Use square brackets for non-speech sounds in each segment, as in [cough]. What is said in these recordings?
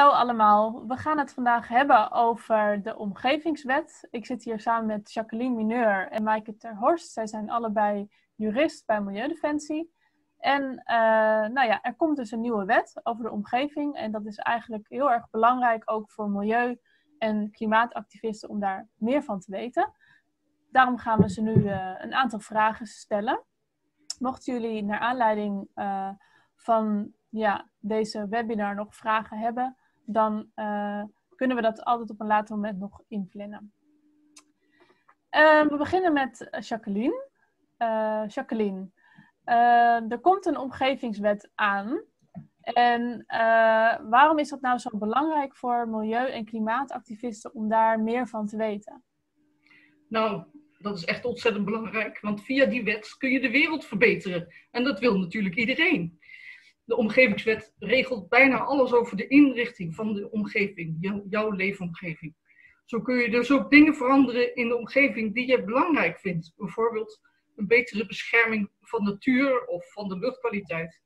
Hallo allemaal, we gaan het vandaag hebben over de omgevingswet. Ik zit hier samen met Jacqueline Mineur en Maaike Terhorst. Zij zijn allebei jurist bij Milieudefensie. En uh, nou ja, er komt dus een nieuwe wet over de omgeving. En dat is eigenlijk heel erg belangrijk ook voor milieu- en klimaatactivisten om daar meer van te weten. Daarom gaan we ze nu uh, een aantal vragen stellen. Mochten jullie naar aanleiding uh, van ja, deze webinar nog vragen hebben, dan uh, kunnen we dat altijd op een later moment nog inplannen. Uh, we beginnen met Jacqueline. Uh, Jacqueline, er komt een omgevingswet aan. En waarom is dat nou zo belangrijk voor milieu- en klimaatactivisten om daar meer van te weten? Nou, dat is echt ontzettend belangrijk, want via die wet kun je de wereld verbeteren. En dat wil natuurlijk iedereen. De omgevingswet regelt bijna alles over de inrichting van de omgeving, jouw, leefomgeving. Zo kun je dus ook dingen veranderen in de omgeving die je belangrijk vindt. Bijvoorbeeld een betere bescherming van natuur of van de luchtkwaliteit.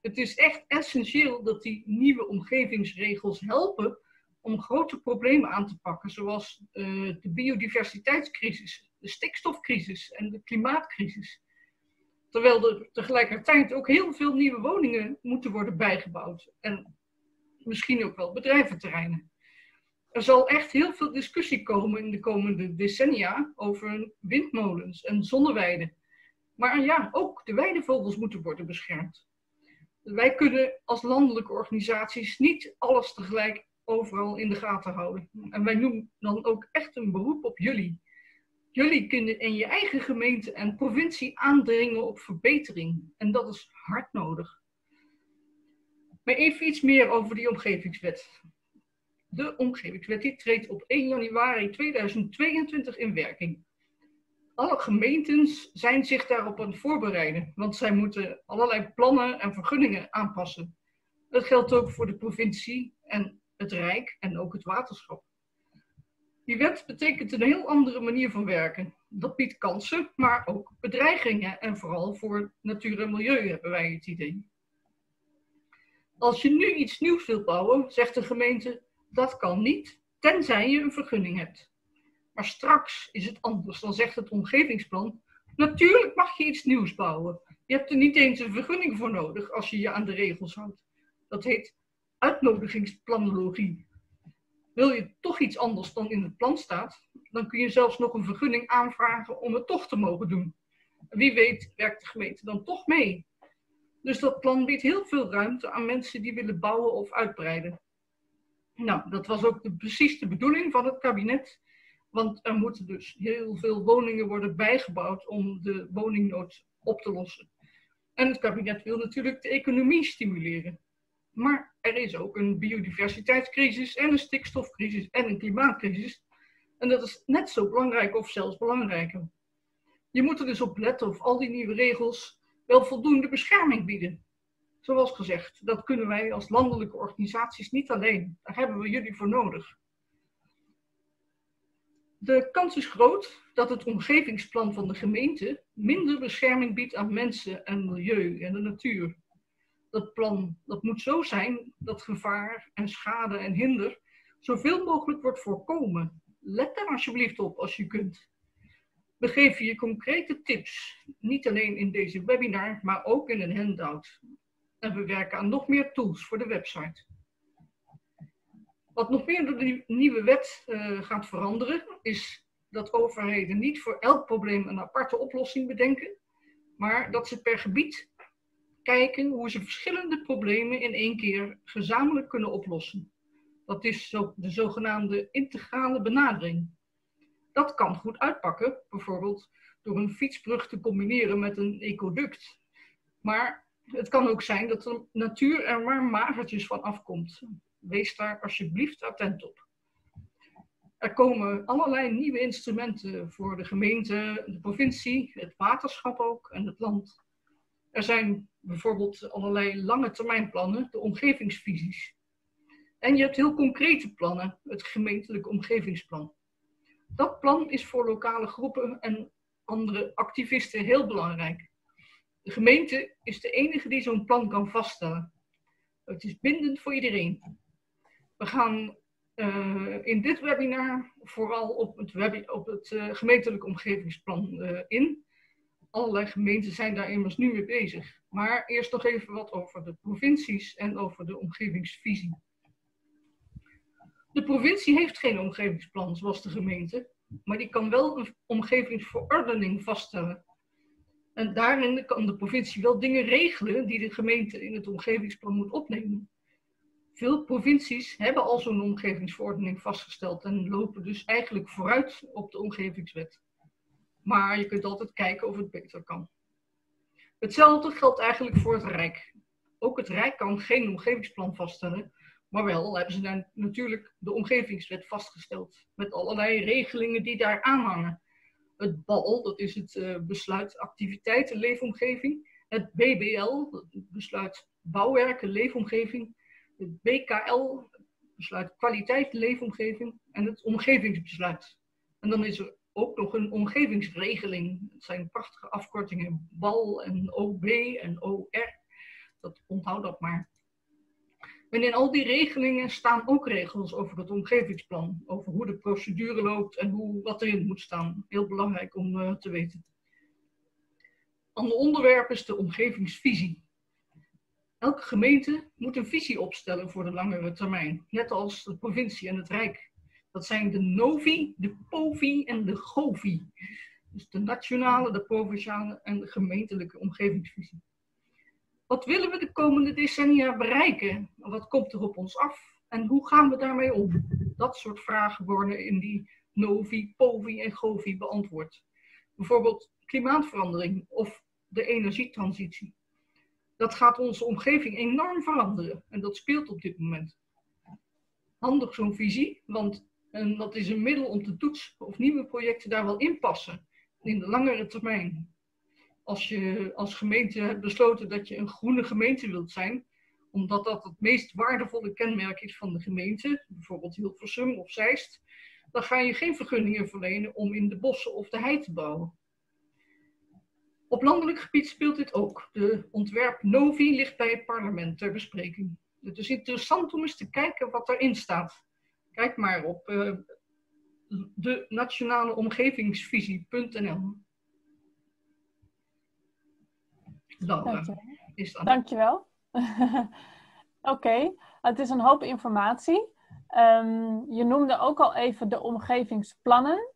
Het is echt essentieel dat die nieuwe omgevingsregels helpen om grote problemen aan te pakken, zoals uh, de biodiversiteitscrisis, de stikstofcrisis en de klimaatcrisis. Terwijl er tegelijkertijd ook heel veel nieuwe woningen moeten worden bijgebouwd. En misschien ook wel bedrijventerreinen. Er zal echt heel veel discussie komen in de komende decennia over windmolens en zonneweiden. Maar ja, ook de weidevogels moeten worden beschermd. Wij kunnen als landelijke organisaties niet alles tegelijk overal in de gaten houden. En wij doen dan ook echt een beroep op jullie Jullie kunnen in je eigen gemeente en provincie aandringen op verbetering. En dat is hard nodig. Maar even iets meer over die omgevingswet. De omgevingswet die treedt op 1 januari 2022 in werking. Alle gemeentes zijn zich daarop aan het voorbereiden, want zij moeten allerlei plannen en vergunningen aanpassen. Dat geldt ook voor de provincie en het Rijk en ook het waterschap. Die wet betekent een heel andere manier van werken. Dat biedt kansen, maar ook bedreigingen. En vooral voor natuur en milieu hebben wij het idee. Als je nu iets nieuws wilt bouwen, zegt de gemeente, dat kan niet, tenzij je een vergunning hebt. Maar straks is het anders. Dan zegt het omgevingsplan, natuurlijk mag je iets nieuws bouwen. Je hebt er niet eens een vergunning voor nodig als je je aan de regels houdt. Dat heet uitnodigingsplanologie. Wil je toch iets anders dan in het plan staat, dan kun je zelfs nog een vergunning aanvragen om het toch te mogen doen. Wie weet werkt de gemeente dan toch mee. Dus dat plan biedt heel veel ruimte aan mensen die willen bouwen of uitbreiden. Nou, dat was ook de, precies de bedoeling van het kabinet. Want er moeten dus heel veel woningen worden bijgebouwd om de woningnood op te lossen. En het kabinet wil natuurlijk de economie stimuleren. Maar er is ook een biodiversiteitscrisis en een stikstofcrisis en een klimaatcrisis. En dat is net zo belangrijk of zelfs belangrijker. Je moet er dus op letten of al die nieuwe regels wel voldoende bescherming bieden. Zoals gezegd, dat kunnen wij als landelijke organisaties niet alleen. Daar hebben we jullie voor nodig. De kans is groot dat het omgevingsplan van de gemeente minder bescherming biedt aan mensen en milieu en de natuur dat plan dat moet zo zijn dat gevaar en schade en hinder zoveel mogelijk wordt voorkomen. Let daar alsjeblieft op als je kunt. We geven je concrete tips, niet alleen in deze webinar, maar ook in een handout. En we werken aan nog meer tools voor de website. Wat nog meer door de nieuwe wet uh, gaat veranderen, is dat overheden niet voor elk probleem een aparte oplossing bedenken, maar dat ze per gebied kijken hoe ze verschillende problemen in één keer gezamenlijk kunnen oplossen. Dat is de zogenaamde integrale benadering. Dat kan goed uitpakken, bijvoorbeeld door een fietsbrug te combineren met een ecoduct. Maar het kan ook zijn dat de natuur er maar magertjes van afkomt. Wees daar alsjeblieft attent op. Er komen allerlei nieuwe instrumenten voor de gemeente, de provincie, het waterschap ook en het land. Er zijn bijvoorbeeld allerlei lange termijnplannen, de omgevingsvisies. En je hebt heel concrete plannen, het gemeentelijk omgevingsplan. Dat plan is voor lokale groepen en andere activisten heel belangrijk. De gemeente is de enige die zo'n plan kan vaststellen. Het is bindend voor iedereen. We gaan uh, in dit webinar vooral op het, op het uh, gemeentelijk omgevingsplan uh, in. Allerlei gemeenten zijn daar immers nu mee bezig. Maar eerst nog even wat over de provincies en over de omgevingsvisie. De provincie heeft geen omgevingsplan zoals de gemeente, maar die kan wel een omgevingsverordening vaststellen. En daarin kan de provincie wel dingen regelen die de gemeente in het omgevingsplan moet opnemen. Veel provincies hebben al zo'n omgevingsverordening vastgesteld en lopen dus eigenlijk vooruit op de omgevingswet. Maar je kunt altijd kijken of het beter kan. Hetzelfde geldt eigenlijk voor het Rijk. Ook het Rijk kan geen omgevingsplan vaststellen, maar wel hebben ze natuurlijk de omgevingswet vastgesteld. Met allerlei regelingen die daar aanhangen. Het BAL, dat is het uh, besluit activiteiten leefomgeving. Het BBL, besluit bouwwerken leefomgeving. Het BKL, besluit kwaliteit leefomgeving. En het omgevingsbesluit. En dan is er ook nog een omgevingsregeling. Het zijn prachtige afkortingen BAL en OB en OR. Dat onthoud dat maar. En in al die regelingen staan ook regels over het omgevingsplan. Over hoe de procedure loopt en hoe, wat erin moet staan. Heel belangrijk om uh, te weten. Ander onderwerp is de omgevingsvisie. Elke gemeente moet een visie opstellen voor de langere termijn. Net als de provincie en het Rijk. Dat zijn de NOVI, de POVI en de GOVI. Dus de nationale, de provinciale en de gemeentelijke omgevingsvisie. Wat willen we de komende decennia bereiken? Wat komt er op ons af? En hoe gaan we daarmee om? Dat soort vragen worden in die NOVI, POVI en GOVI beantwoord. Bijvoorbeeld klimaatverandering of de energietransitie. Dat gaat onze omgeving enorm veranderen en dat speelt op dit moment. Handig zo'n visie, want en dat is een middel om te toetsen of nieuwe projecten daar wel in passen in de langere termijn als je als gemeente hebt besloten dat je een groene gemeente wilt zijn, omdat dat het meest waardevolle kenmerk is van de gemeente, bijvoorbeeld Hilversum of Zeist, dan ga je geen vergunningen verlenen om in de bossen of de hei te bouwen. Op landelijk gebied speelt dit ook. De ontwerp Novi ligt bij het parlement ter bespreking. Het is interessant om eens te kijken wat erin staat. Kijk maar op uh, de nationale omgevingsvisie.nl. Laura is dat. Dankjewel. [laughs] Oké, het is een hoop informatie. Um, je noemde ook al even de omgevingsplannen.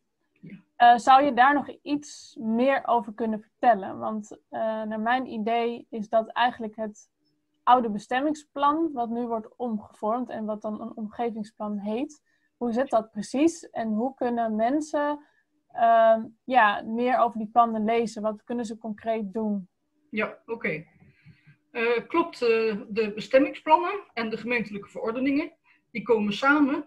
Uh, zou je daar nog iets meer over kunnen vertellen? Want uh, naar mijn idee is dat eigenlijk het oude bestemmingsplan, wat nu wordt omgevormd en wat dan een omgevingsplan heet. Hoe zit dat precies en hoe kunnen mensen uh, ja, meer over die plannen lezen? Wat kunnen ze concreet doen? Ja, oké. Uh, klopt, uh, de bestemmingsplannen en de gemeentelijke verordeningen, die komen samen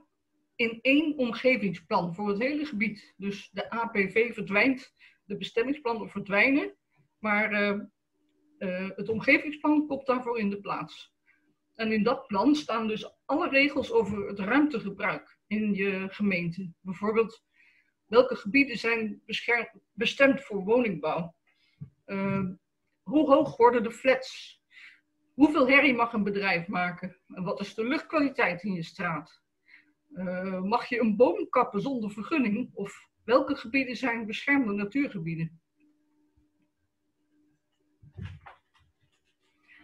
in één omgevingsplan voor het hele gebied. Dus de APV verdwijnt, de bestemmingsplannen verdwijnen, maar uh, het omgevingsplan komt daarvoor in de plaats. En in dat plan staan dus alle regels over het ruimtegebruik in je gemeente. Bijvoorbeeld, welke gebieden zijn bestemd voor woningbouw? Hoe hoog worden de flats? Hoeveel herrie mag een bedrijf maken? En wat is de luchtkwaliteit in je straat? Uh, mag je een boom kappen zonder vergunning? Of welke gebieden zijn beschermde natuurgebieden?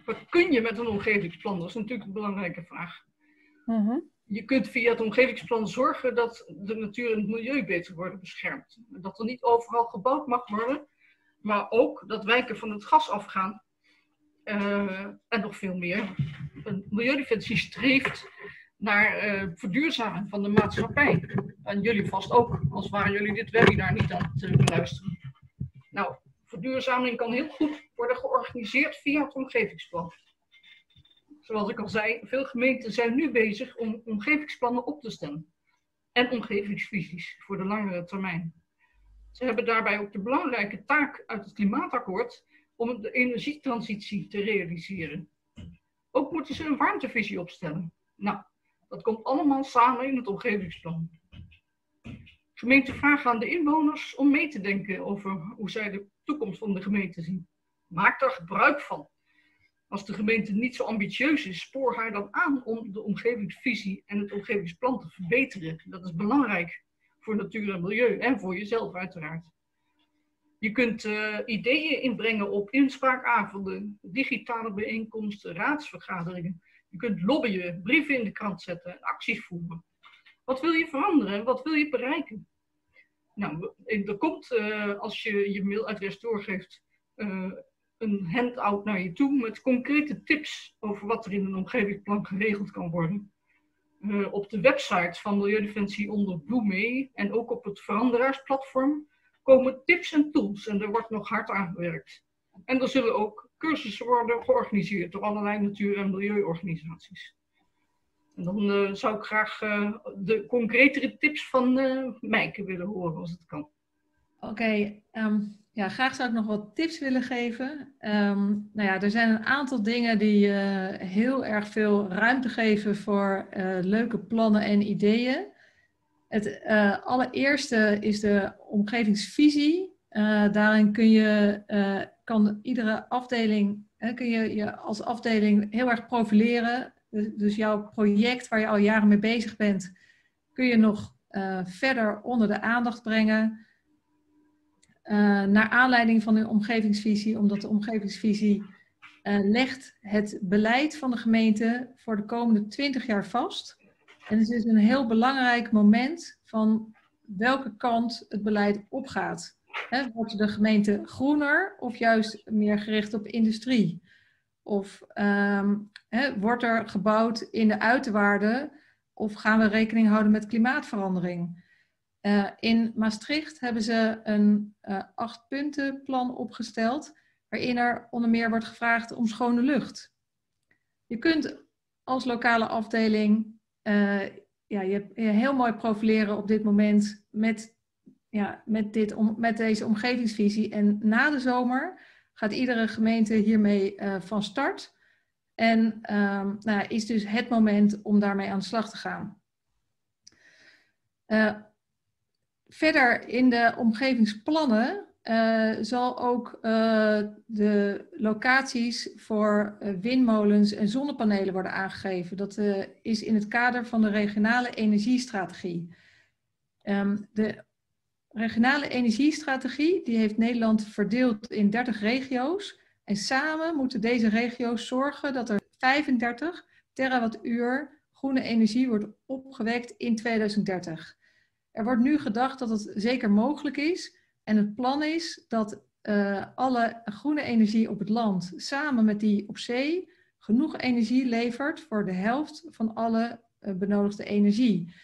Wat kun je met een omgevingsplan? Dat is natuurlijk een belangrijke vraag. Mhm. Je kunt via het omgevingsplan zorgen dat de natuur en het milieu beter worden beschermd. Dat er niet overal gebouwd mag worden, maar ook dat wijken van het gas afgaan. Uh, en nog veel meer. Een Milieudefensie streeft naar uh, verduurzaming van de maatschappij. En jullie vast ook, als waren jullie dit webinar niet aan het beluisteren. Nou, verduurzaming kan heel goed worden georganiseerd via het omgevingsplan. Zoals ik al zei, veel gemeenten zijn nu bezig om omgevingsplannen op te stellen. En omgevingsvisies voor de langere termijn. Ze hebben daarbij ook de belangrijke taak uit het klimaatakkoord om de energietransitie te realiseren. Ook moeten ze een warmtevisie opstellen. Nou, dat komt allemaal samen in het omgevingsplan. Gemeenten vragen aan de inwoners om mee te denken over hoe zij de toekomst van de gemeente zien. Maak daar gebruik van. Als de gemeente niet zo ambitieus is, spoor haar dan aan om de omgevingsvisie en het omgevingsplan te verbeteren. Dat is belangrijk voor natuur en milieu en voor jezelf uiteraard. Je kunt uh, ideeën inbrengen op inspraakavonden, digitale bijeenkomsten, raadsvergaderingen. Je kunt lobbyen, brieven in de krant zetten, acties voeren. Wat wil je veranderen? Wat wil je bereiken? Nou, er komt, uh, als je je mailadres doorgeeft, uh, een handout naar je toe met concrete tips over wat er in een omgevingsplan geregeld kan worden. Uh, op de website van Milieudefensie onder Bloemee en ook op het veranderaarsplatform komen tips en tools en er wordt nog hard aan gewerkt. En er zullen ook cursussen worden georganiseerd door allerlei natuur- en milieuorganisaties. En dan uh, zou ik graag uh, de concretere tips van Mijke willen horen, als het kan. Oké, um, ja, graag zou ik nog wat tips willen geven. Um, nou ja, er zijn een aantal dingen die heel erg veel ruimte geven voor leuke plannen en ideeën. Het allereerste is de omgevingsvisie. daarin kun je, kan iedere afdeling, kun je je als afdeling heel erg profileren dus, dus, jouw project waar je al jaren mee bezig bent, kun je nog verder onder de aandacht brengen. Uh, naar aanleiding van de omgevingsvisie, omdat de omgevingsvisie uh, legt het beleid van de gemeente voor de komende 20 jaar vast. En het is een heel belangrijk moment van welke kant het beleid opgaat. He, wordt de gemeente groener of juist meer gericht op industrie? Of um, wordt er gebouwd in de uiterwaarden of gaan we rekening houden met klimaatverandering? Uh, in Maastricht hebben ze een uh, acht punten plan opgesteld, waarin er onder meer wordt gevraagd om schone lucht. Je kunt als lokale afdeling uh, ja, je, heel mooi profileren op dit moment met, ja, met, dit, om, met deze omgevingsvisie. En na de zomer gaat iedere gemeente hiermee van start. En um, nou, is dus het moment om daarmee aan de slag te gaan. Verder in de omgevingsplannen uh, zal ook uh, de locaties voor windmolens en zonnepanelen worden aangegeven. Dat is in het kader van de regionale energiestrategie. Um, de regionale energiestrategie die heeft Nederland verdeeld in 30 regio's. En samen moeten deze regio's zorgen dat er 35 terawattuur groene energie wordt opgewekt in 2030. Er wordt nu gedacht dat het zeker mogelijk is. En het plan is dat uh, alle groene energie op het land samen met die op zee genoeg energie levert voor de helft van alle uh, benodigde energie.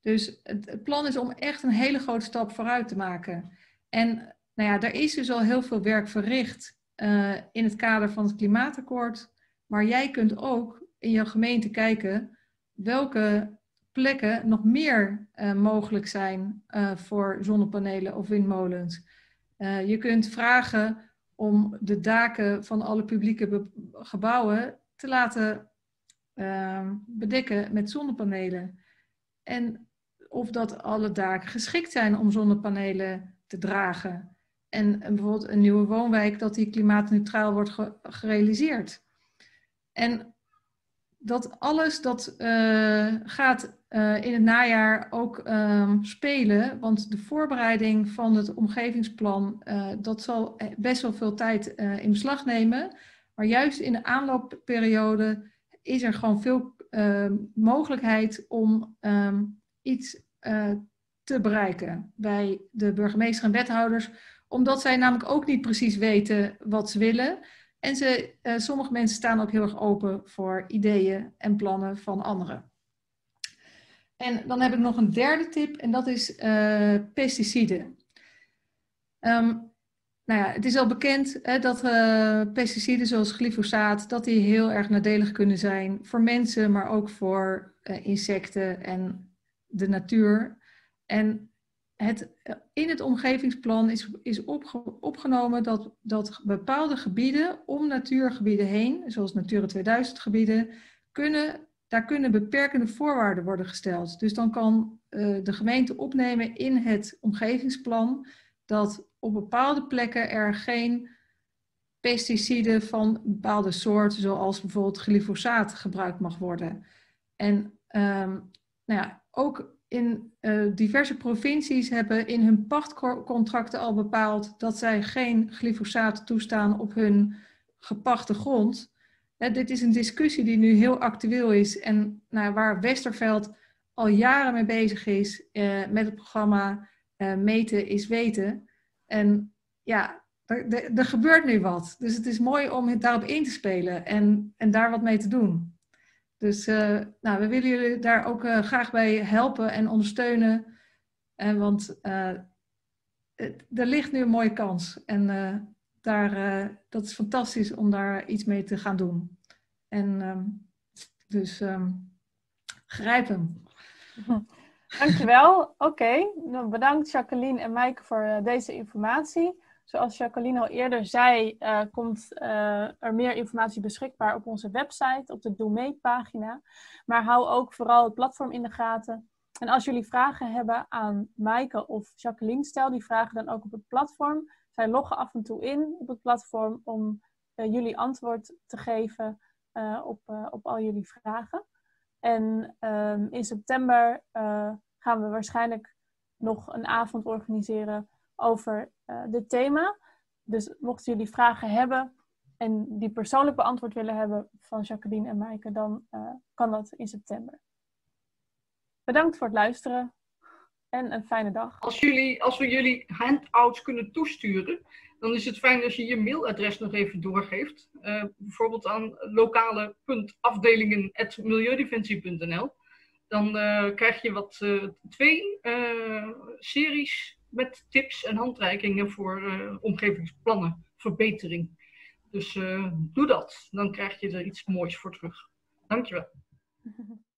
Dus het, plan is om echt een hele grote stap vooruit te maken. En nou ja, er is dus al heel veel werk verricht uh, in het kader van het klimaatakkoord. Maar jij kunt ook in jouw gemeente kijken welke plekken nog meer uh, mogelijk zijn uh, voor zonnepanelen of windmolens. je kunt vragen om de daken van alle publieke gebouwen te laten ehm, bedekken met zonnepanelen. En of dat alle daken geschikt zijn om zonnepanelen te dragen. En, bijvoorbeeld een nieuwe woonwijk, dat die klimaatneutraal wordt gerealiseerd. En dat alles dat gaat uh, in het najaar ook um, spelen, want de voorbereiding van het omgevingsplan, uh, dat zal best wel veel tijd in beslag nemen. Maar juist in de aanloopperiode is er gewoon veel ehm, mogelijkheid om um, iets te bereiken bij de burgemeester en wethouders omdat zij namelijk ook niet precies weten wat ze willen. En ze, sommige mensen staan ook heel erg open voor ideeën en plannen van anderen. En dan heb ik nog een derde tip en dat is uh, pesticiden. Um, nou ja, het is al bekend hè, dat uh, pesticiden zoals glyfosaat, dat die heel erg nadelig kunnen zijn voor mensen, maar ook voor insecten en de natuur. En het, in het omgevingsplan is, is opgenomen dat, dat bepaalde gebieden om natuurgebieden heen, zoals Natura 2000 gebieden, kunnen, daar kunnen beperkende voorwaarden worden gesteld. Dus dan kan uh, de gemeente opnemen in het omgevingsplan dat op bepaalde plekken er geen pesticiden van bepaalde soorten, zoals bijvoorbeeld glyfosaat, gebruikt mag worden. En ehm, nou ja, ook in uh, diverse provincies hebben in hun pachtcontracten al bepaald dat zij geen glyfosaat toestaan op hun gepachte grond. Dit is een discussie die nu heel actueel is en nou, waar Westerveld al jaren mee bezig is uh, met het programma uh, Meten is Weten. En ja, er, er, gebeurt nu wat. Dus het is mooi om daarop in te spelen en, en daar wat mee te doen. Dus uh, nou, we willen jullie daar ook uh, graag bij helpen en ondersteunen. En, want het, er ligt nu een mooie kans. En daar, dat is fantastisch om daar iets mee te gaan doen. En um, dus um, grijp hem. [laughs] Dankjewel. Oké, okay. Nou, bedankt Jacqueline en Maaike voor deze informatie. Zoals Jacqueline al eerder zei, uh, komt er meer informatie beschikbaar op onze website, op de Doe pagina. Maar hou ook vooral het platform in de gaten. En als jullie vragen hebben aan Maaike of Jacqueline, stel die vragen dan ook op het platform. Zij loggen af en toe in op het platform om uh, jullie antwoord te geven op, op al jullie vragen. En um, in september gaan we waarschijnlijk nog een avond organiseren over dit thema. Dus mochten jullie vragen hebben en die persoonlijk beantwoord willen hebben van Jacqueline en Maaike, dan kan dat in september. Bedankt voor het luisteren en een fijne dag. Als, jullie, als we jullie handouts kunnen toesturen, dan is het fijn als je je mailadres nog even doorgeeft. Uh, bijvoorbeeld aan lokale.afdelingen.milieudefensie.nl. Dan uh, krijg je wat, uh, twee series met tips en handreikingen voor omgevingsplannen, verbetering. Dus doe dat, dan krijg je er iets moois voor terug. Dankjewel. [laughs]